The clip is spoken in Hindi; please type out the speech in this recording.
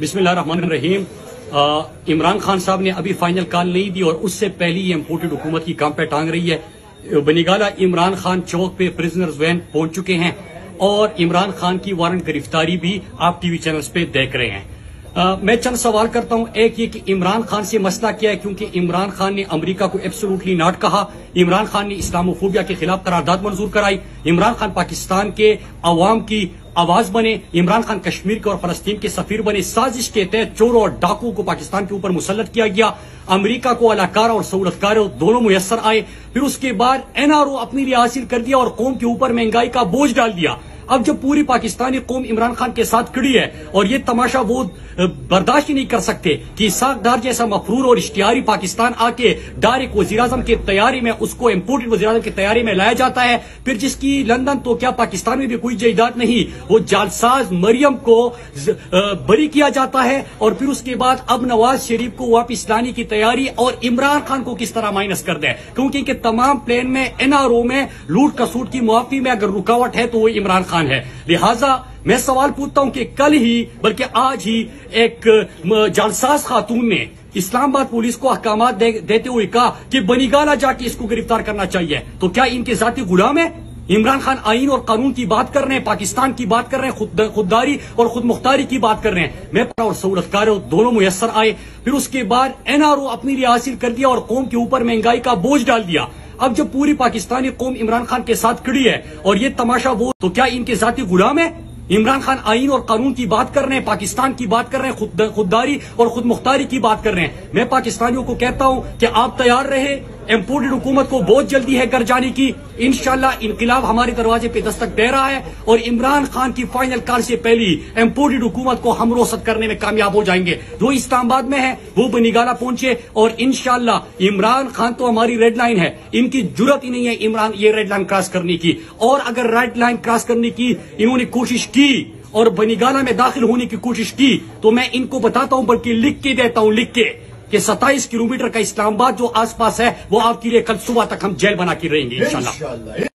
रहीम इमरान खान साहब ने अभी फाइनल कॉल नहीं दी और उससे पहले ही इम्पोर्टेड हुकूमत की काम पे टांग रही है। बनीगाला इमरान खान चौक पे प्रिजनर्स वैन पहुँच चुके हैं और इमरान खान की वारंट गिरफ्तारी भी आप टीवी चैनल्स पे देख रहे हैं। आ, मैं चंद सवाल करता हूँ। एक ये कि इमरान खान से मसला क्या है? क्योंकि इमरान खान ने अमेरिका को एब्सोल्युटली नाट कहा। इमरान खान ने इस्लामोफोबिया के खिलाफ करारदाद मंजूर कराई। इमरान खान पाकिस्तान के अवाम की आवाज़ बने। इमरान खान कश्मीर के और फलस्तीन के सफीर बने। साजिश के तहत चोरों और डाकू को पाकिस्तान के ऊपर मुसलत किया गया। अमेरिका को अलाकार और सहूलतकार दोनों मुयसर आए। फिर उसके बाद एनआरओ अपने लिए हासिल कर दिया और कौम के ऊपर महँगाई का बोझ डाल दिया। अब जब पूरी पाकिस्तानी कौम इमरान खान के साथ खड़ी है और ये तमाशा वो बर्दाश्त ही नहीं कर सकते कि साकदार जैसा मफरूर और इश्तियारी पाकिस्तान आके डायरेक्ट वजी अजम की तैयारी में, उसको इम्पोर्टेड वजी की तैयारी में लाया जाता है। फिर जिसकी लंदन तो क्या पाकिस्तान में भी कोई जायदाद नहीं? वो जालसाज मरियम को बरी किया जाता है और फिर उसके बाद अब नवाज़ शरीफ को वापिस लाने की तैयारी और इमरान खान को किस तरह माइनस कर दे? क्योंकि तमाम प्लेन में एनआरओ में लूट कसूट की मुआफी में अगर रुकावट है तो वो इमरान खान खान है। लिहाजा मैं सवाल पूछता हूँ कि कल ही बल्कि आज ही एक जालसाज खातून ने इस्लामाबाद पुलिस को अहकाम दे, देते हुए कहा कि बनीगाला जाके इसको गिरफ़्तार करना चाहिए। तो क्या इनके जाति गुलाम है? इमरान खान आइन और कानून की बात कर रहे हैं पाकिस्तान की बात कर रहे हैं खुद खुददारी और खुद मुख्तारी की बात कर रहे हैं। मैं और सहूलतकार दोनों मुयसर आए। फिर उसके बाद एनआरओ अपनी लिए हासिल कर दिया और कौम के ऊपर महँगाई का बोझ डाल दिया। अब जब पूरी पाकिस्तानी कौम इमरान खान के साथ खड़ी है और ये तमाशा वो तो क्या इनके जाति गुलाम है? इमरान खान आइन और कानून की बात कर रहे हैं, पाकिस्तान की बात कर रहे हैं, खुद, खुददारी और खुद मुख्तारी की बात कर रहे हैं। मैं पाकिस्तानियों को कहता हूँ कि आप तैयार रहे इम्पोर्टेड हुकूमत को बहुत जल्दी है घर जाने की। इनशाला इनकलाब हमारे दरवाजे पे दस्तक दे रहा है और इमरान खान की फाइनल कार से पहली इम्पोर्टेड हुकूमत को हम रोसत करने में कामयाब हो जाएँगे। जो इस्लामाबाद में है, वो बनीगाला पहुँचे और इनशाला इमरान खान तो हमारी रेड लाइन है। इनकी ज़रूरत ही नहीं है इमरान ये रेड लाइन क्रॉस करने की। और अगर रेड लाइन क्रॉस करने की इन्होंने कोशिश की और बनीगाला में दाखिल होने की कोशिश की तो मैं इनको बताता हूँ, बल्कि लिख के देता हूँ, लिख के। कि 27 किलोमीटर का इस्लामाबाद जो आसपास है, वो आपके लिए कल सुबह तक हम जेल बना के रहेंगे इंशाल्लाह।